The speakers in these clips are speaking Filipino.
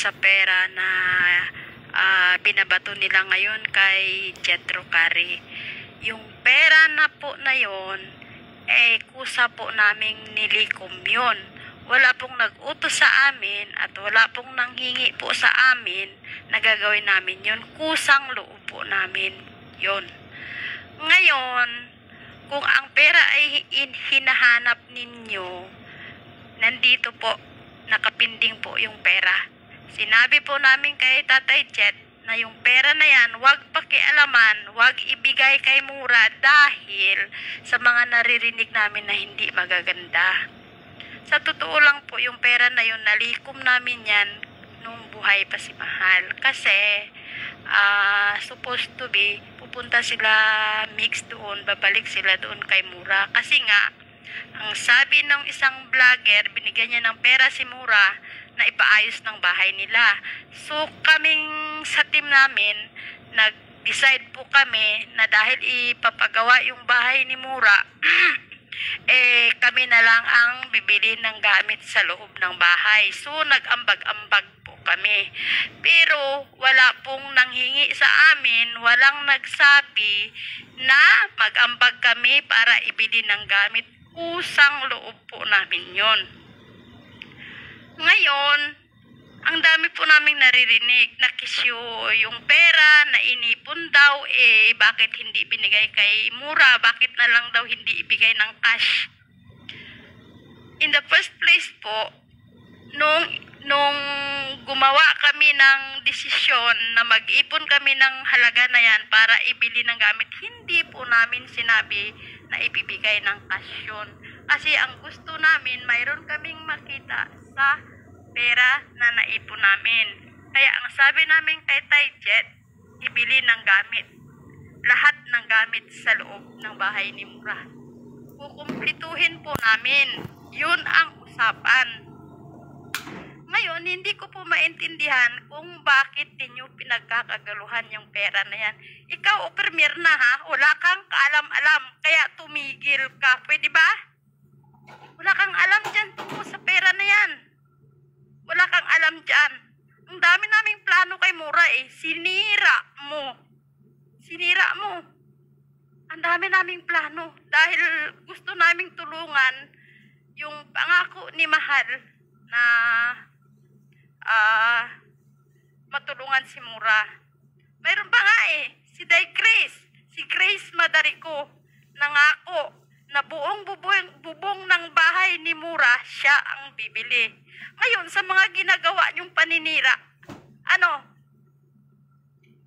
sa pera na ah, binabato nila ngayon kay Jetro Kari. Yung pera na po na yon, eh kusa po naming nilikom yun. Wala pong nag-utos sa amin at wala pong nanghingi po sa amin na gagawin namin yun. Kusang loob po namin yun. Ngayon, kung ang pera ay hin- hinahanap ninyo, nandito po, nakapinding po yung pera. Sinabi po namin kay Tatay Jet na yung pera na yan, wag pakialaman, wag ibigay kay Mura dahil sa mga naririnig namin na hindi magaganda. Sa totoo lang po, yung pera na yun, nalikom namin yan nung buhay pa si Mahal. Kasi, ah, supposed to be, pupunta sila mix doon, babalik sila doon kay Mura. Kasi nga, ang sabi ng isang vlogger, binigyan niya ng pera si Mura na ipaayos ng bahay nila. So, kaming sa team namin, nag-decide po kami na dahil ipapagawa yung bahay ni Mura, eh kami na lang ang bibili ng gamit sa loob ng bahay. So, nag-ambag-ambag po kami. Pero, wala pong nanghingi sa amin, walang nagsabi na mag-ambag kami para ibili ng gamit. Kusang loob po namin yon. Ngayon, ang dami po naming naririnig na kisyo yung pera na inipon daw eh bakit hindi binigay kay Mura? Bakit na lang daw hindi ibigay ng cash? In the first place po nung nung gumawa kami ng desisyon na mag-ipon kami ng halaga na yan para ibili ng gamit hindi po namin sinabi na ibibigay ng cash yun. Kasi ang gusto namin mayroon kaming makita sa pera na naipon namin. Kaya ang sabi namin kay Jet, ibili ng gamit. Lahat ng gamit sa loob ng bahay ni Mura. Kukumplituhin po namin. Yun ang usapan. Ngayon, hindi ko po maintindihan kung bakit ninyo pinagkakagaluhan yung pera na yan. Ikaw, o premier na ha, wala kang kaalam-alam, kaya tumigil ka. Pwede ba? Wala kang alam Mura eh. Sinira mo. Sinira mo. Ang dami naming plano. Dahil gusto naming tulungan yung pangako ni Mahal na ah matulungan si Mura. Mayroon pa nga eh. Si Day Grace. Si Grace Madarico. Nangako na buong bubong, bubong ng bahay ni Mura, siya ang bibili. Ngayon, sa mga ginagawa niyong paninira, ano,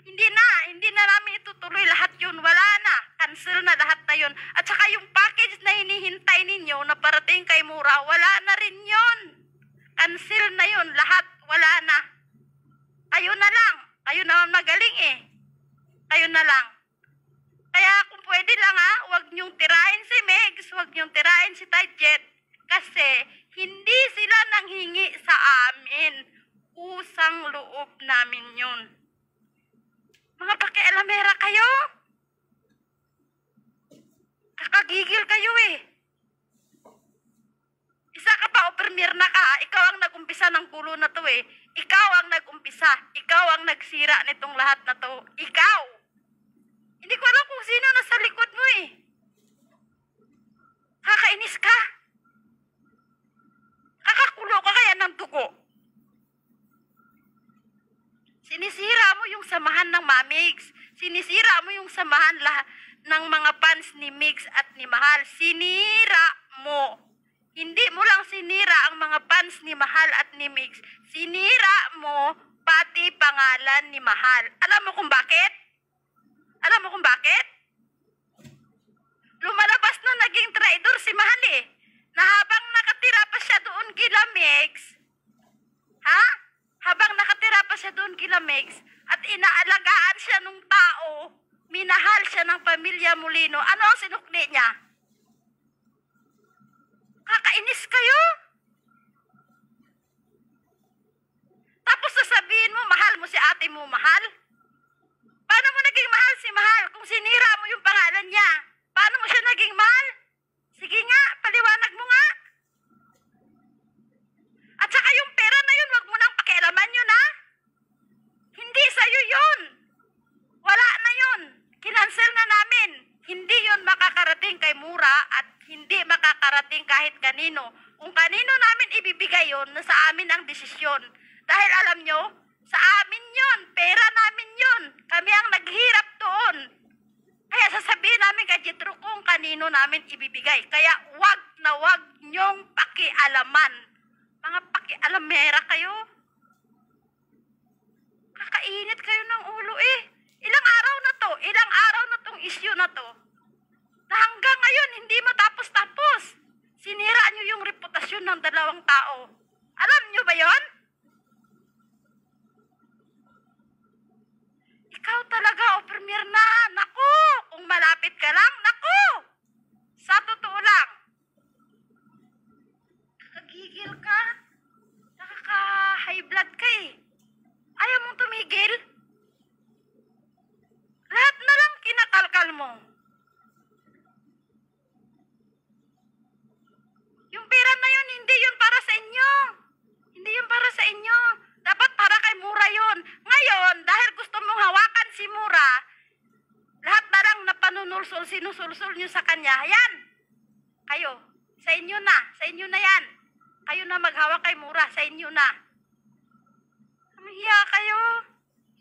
hindi na, hindi na namin itutuloy lahat yun. Wala na, cancel na lahat na yun. At saka yung package na hinihintay ninyo na parating kay Mura, wala na rin yun. Cancel na yun, lahat, wala na. Kayo na lang, kayo naman magaling eh. Kayo na lang. Kaya kung pwede lang ha, huwag niyong tirahin si Megs, huwag niyong tirahin si Tajet. Kasi hindi sila nanghingi sa amin. Kusang loob namin yun. Mga pakialamera kayo. Kakagigil kayo eh. Isa ka pa o premier na ka, ikaw ang nagumpisa ng gulo na to eh. Ikaw ang nagumpisa. Ikaw ang nagsira nitong lahat na to. Ikaw! Hindi ko alam kung sino nasa likod mo eh. Kakainis ka. Kakakulo ka kaya ng dugo. Sinisira mo yung samahan ng Mamigs. Sinisira mo yung samahan lah ng mga fans ni Mix at ni Mahal. Sinira mo. Hindi mo lang sinira ang mga fans ni Mahal at ni Mix. Sinira mo pati pangalan ni Mahal. Alam mo kung bakit? Alam mo kung bakit? Lumalabas na naging traidor si Mahal eh. Na habang nakatira pa siya doon kila Megs, ha? Habang nakatira pa siya doon kila Megs, at inaalagaan siya nung tao, minahal siya ng pamilya Molino, ano ang sinukli niya? Kakainis kayo? Tapos sasabihin mo, mahal mo si ate mo, mahal? Paano mo naging mahal si Mahal kung sinira mo yung pangalan niya? Paano mo siya naging mahal? Sige nga, paliwanag mo nga. At saka yung pera na yun, wag mo nang pakialaman yun ha. Mura at hindi makakarating kahit kanino. Kung kanino namin ibibigay yon, nasa amin ang desisyon. Dahil alam nyo, sa amin yon, pera namin yon. Kami ang naghirap doon. Kaya sasabihin namin kay Jetro kung kanino namin ibibigay. Kaya wag na wag nyong pakialaman. Mga pakialamera kayo. Kakainit kayo ng ulo eh. Ilang araw na to, ilang araw na tong issue na to. Na hanggang ngayon hindi matapos-tapos. Sinira nyo yung reputasyon ng dalawang tao. Alam nyo ba yon? Ikaw talaga, o premier na. Naku, kung malapit ka lang, naku. Sa totoo lang. Kakagigil ka. Nakaka-high blood ka eh. Ayaw mong tumigil? Lahat na lang kinakalkal mo. Yung pera na yun, hindi yun para sa inyo. Hindi yun para sa inyo. Dapat para kay Mura yun. Ngayon, dahil gusto mong hawakan si Mura, lahat na panunulsul, sinusulsul nyo sa kanya, yan. Kayo, sa inyo na, sa inyo na yan. Kayo na maghawak kay Mura, sa inyo na. Umihiya kayo.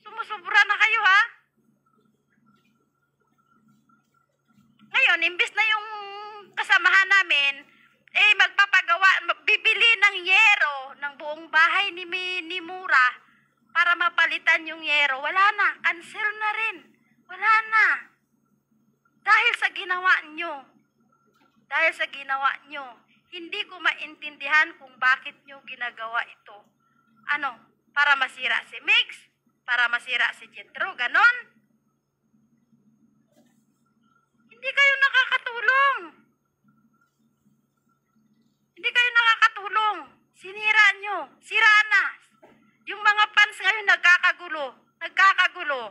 Sumusubra na kayo, ha? Ngayon, imbis na yung kasamahan namin, eh magpapagawa, bibili ng yero ng buong bahay ni, ni Mura para mapalitan yung yero. Wala na, cancel na rin. Wala na. Dahil sa ginawa nyo. Dahil sa ginawa nyo. Hindi ko maintindihan kung bakit nyo ginagawa ito. Ano? Para masira si Mix? Para masira si Jetro? Ganon? Hindi kayo nakakatulong. Hindi kayo nakakatulong. Sinira nyo. Sira na. Yung mga fans ngayon nagkakagulo. Nagkakagulo.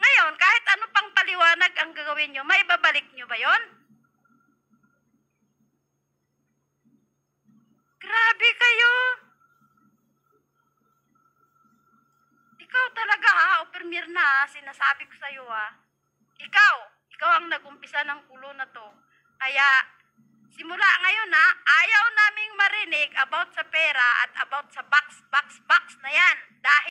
Ngayon, kahit ano pang paliwanag ang gagawin nyo, may babalik nyo ba yon? Grabe kayo. Ikaw talaga ha, o premier na ha, sinasabi ko sa'yo ha. Ikaw, ikaw ang nagumpisa ng kulo na to. Kaya, simula ngayon ha, ayaw naming marinig about sa pera at about sa box, box, box na yan. Dahil